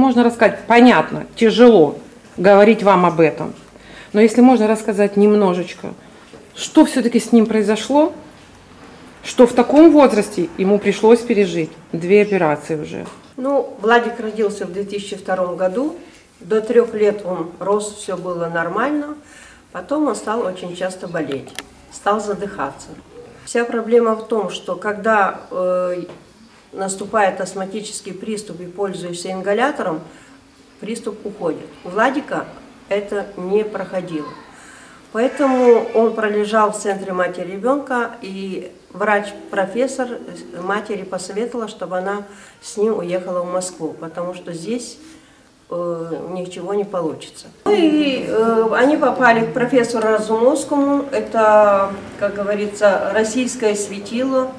можно рассказать, понятно, тяжело говорить вам об этом, но если можно рассказать немножечко, что все-таки с ним произошло, что в таком возрасте ему пришлось пережить две операции уже. Ну, Владик родился в 2002 году. До трех лет он рос, все было нормально. Потом он стал очень часто болеть, стал задыхаться. Вся проблема в том, что когда э, наступает астматический приступ и пользуешься ингалятором, приступ уходит. У Владика это не проходило. Поэтому он пролежал в центре матери ребенка, и врач-профессор матери посоветовала, чтобы она с ним уехала в Москву, потому что здесь э, ничего не получится. Ну и э, они попали к профессору Разумовскому, это, как говорится, российское светило.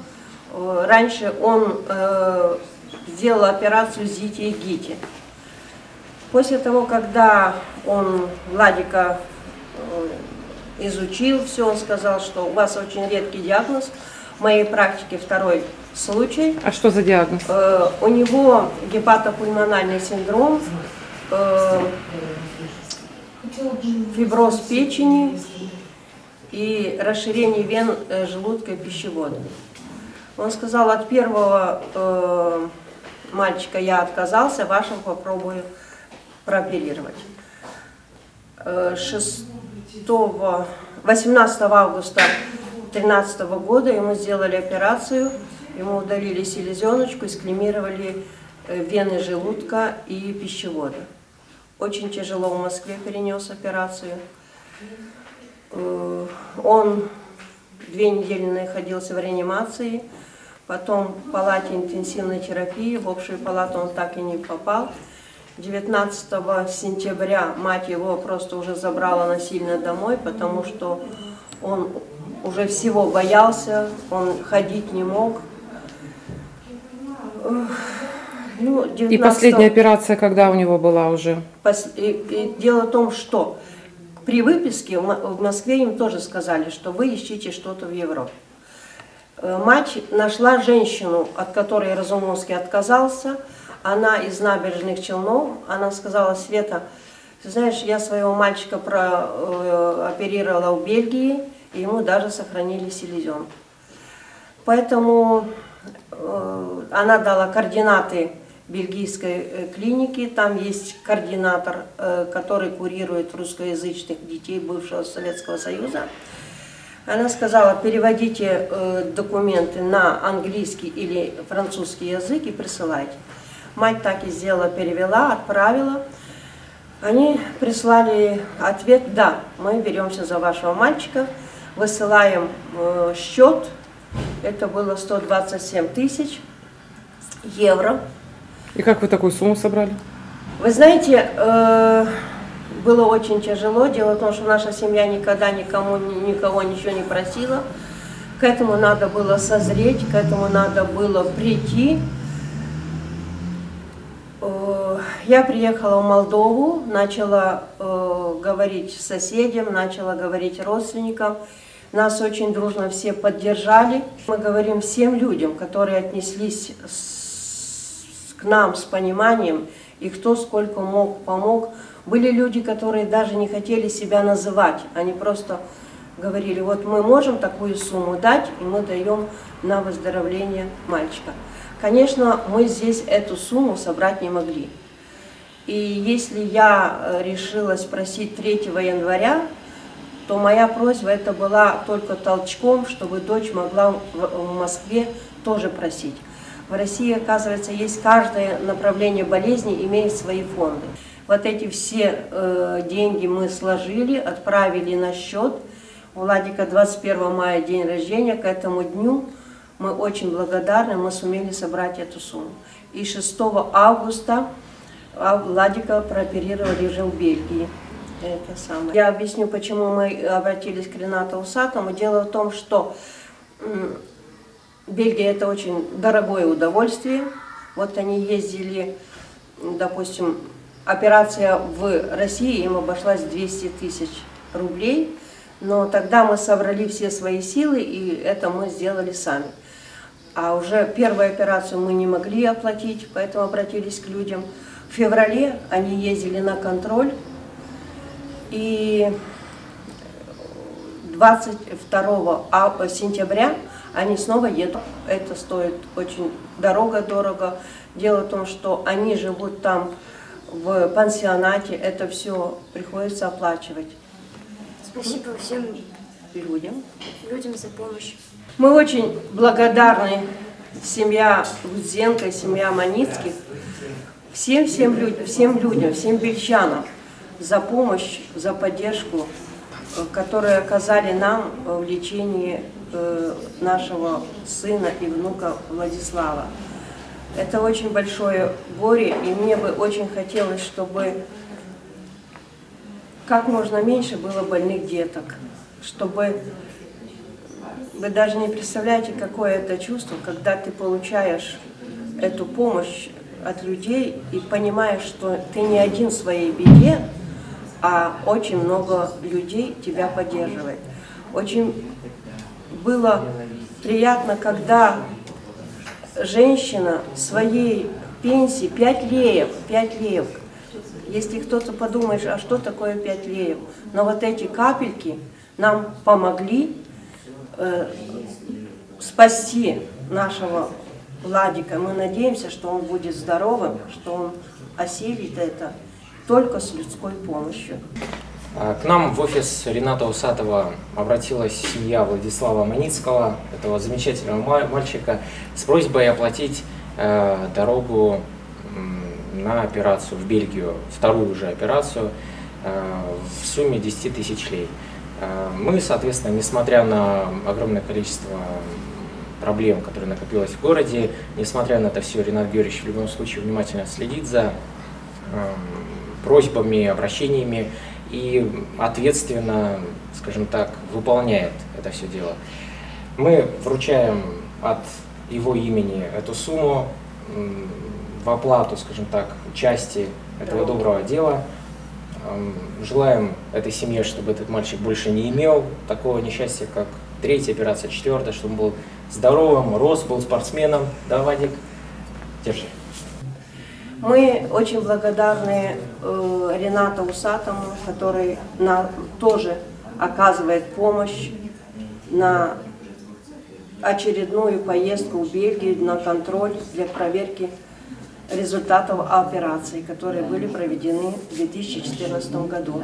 Э, раньше он э, сделал операцию Зити и Гити. После того, когда он Владика э, изучил все, он сказал, что у вас очень редкий диагноз. В моей практике второй случай. А что за диагноз? Э, у него гепатопульмональный синдром, э, фиброз печени и расширение вен э, желудка и пищевода. Он сказал, от первого э, мальчика я отказался, вашего попробую прооперировать. 6 18 августа 2013 года ему сделали операцию, ему удалили селезеночку и склемировали э, вены желудка и пищевода. Очень тяжело в Москве перенес операцию. Э, он две недели находился в реанимации, потом в палате интенсивной терапии, в общую палату он так и не попал. 19 сентября мать его просто уже забрала насильно домой, потому что он уже всего боялся, он ходить не мог. Ну, 19... И последняя операция, когда у него была уже? И, и дело в том, что при выписке в Москве им тоже сказали, что вы ищите что-то в Европе. Э, мать нашла женщину, от которой Разумовский отказался, она из набережных Челнов, она сказала, Света, ты знаешь, я своего мальчика прооперировала э, в Бельгии, и ему даже сохранили селезенку. Поэтому э, она дала координаты бельгийской э, клиники, там есть координатор, э, который курирует русскоязычных детей бывшего Советского Союза. Она сказала, переводите э, документы на английский или французский язык и присылайте. Мать так и сделала, перевела, отправила. Они прислали ответ, да, мы беремся за вашего мальчика, высылаем счет, это было 127 тысяч евро. И как вы такую сумму собрали? Вы знаете, э, было очень тяжело. Дело в том, что наша семья никогда никому, никого ничего не просила. К этому надо было созреть, к этому надо было прийти. Э, я приехала в Молдову, начала э, говорить соседям, начала говорить родственникам. Нас очень дружно все поддержали. Мы говорим всем людям, которые отнеслись с, к нам с пониманием, и кто сколько мог, помог. Были люди, которые даже не хотели себя называть, они просто говорили, вот мы можем такую сумму дать, и мы даем на выздоровление мальчика. Конечно, мы здесь эту сумму собрать не могли. И если я э, решилась просить 3 января, то моя просьба это была только толчком, чтобы дочь могла в Москве тоже просить. В России, оказывается, есть каждое направление болезни имеет свои фонды. Вот эти все э, деньги мы сложили, отправили на счет. Владика 21 мая день рождения, к этому дню мы очень благодарны, мы сумели собрать эту сумму. И 6 августа а, Владика прооперировали уже в Бельгии. Это самое. Я объясню, почему мы обратились к Ренату Усатому. Дело в том, что Бельгия это очень дорогое удовольствие. Вот они ездили, допустим, операция в России им обошлась 200 тысяч рублей. Но тогда мы собрали все свои силы, и это мы сделали сами. А уже первую операцию мы не могли оплатить, поэтому обратились к людям. В феврале они ездили на контроль, и 22 ав- сентября они снова едут. Это стоит очень дорого-дорого. Дело в том, что они живут там в пансионате, это все приходится оплачивать Спасибо всем людям. людям за помощь. Мы очень благодарны семья Гудзенко, семья Маницких, всем, всем, людям, всем людям, всем бельчанам за помощь, за поддержку, которую оказали нам э, в лечении э, нашего сына и внука Владислава. Это очень большое горе, и мне бы очень хотелось, чтобы как можно меньше было больных деток, чтобы вы даже не представляете, какое это чувство, когда ты получаешь эту помощь от людей и понимаешь, что ты не один в своей беде, а очень много людей тебя поддерживает. Очень было приятно, когда женщина своей пенсии 5 леев, 5 леев, если кто-то подумает, а что такое 5 леев, но вот эти капельки нам помогли э, спасти нашего Владика. Мы надеемся, что он будет здоровым, что он осилит это только с людской помощью. А, К нам в офис Рената Усатова обратилась семья Владислава Маницкого, этого замечательного ма- мальчика, с просьбой оплатить э, дорогу на операцию в Бельгию, вторую уже операцию, э, в сумме 10 тысяч лей. Э, Мы, соответственно, несмотря на огромное количество проблем, которые накопилось в городе, несмотря на это все, Ренат Георгиевич в любом случае внимательно следит за эм, просьбами, обращениями и ответственно, скажем так, выполняет это все дело. Мы вручаем от его имени эту сумму в оплату, скажем так, части этого доброго дела. Желаем этой семье, чтобы этот мальчик больше не имел такого несчастья, как третья операция, четвертая, чтобы он был здоровым, рос, был спортсменом. Да, Вадик? Держи. Мы очень благодарны э, Ренату Усатому, который нам тоже оказывает помощь на очередную поездку в Бельгию на контроль для проверки результатов операций, которые были проведены в 2014 году.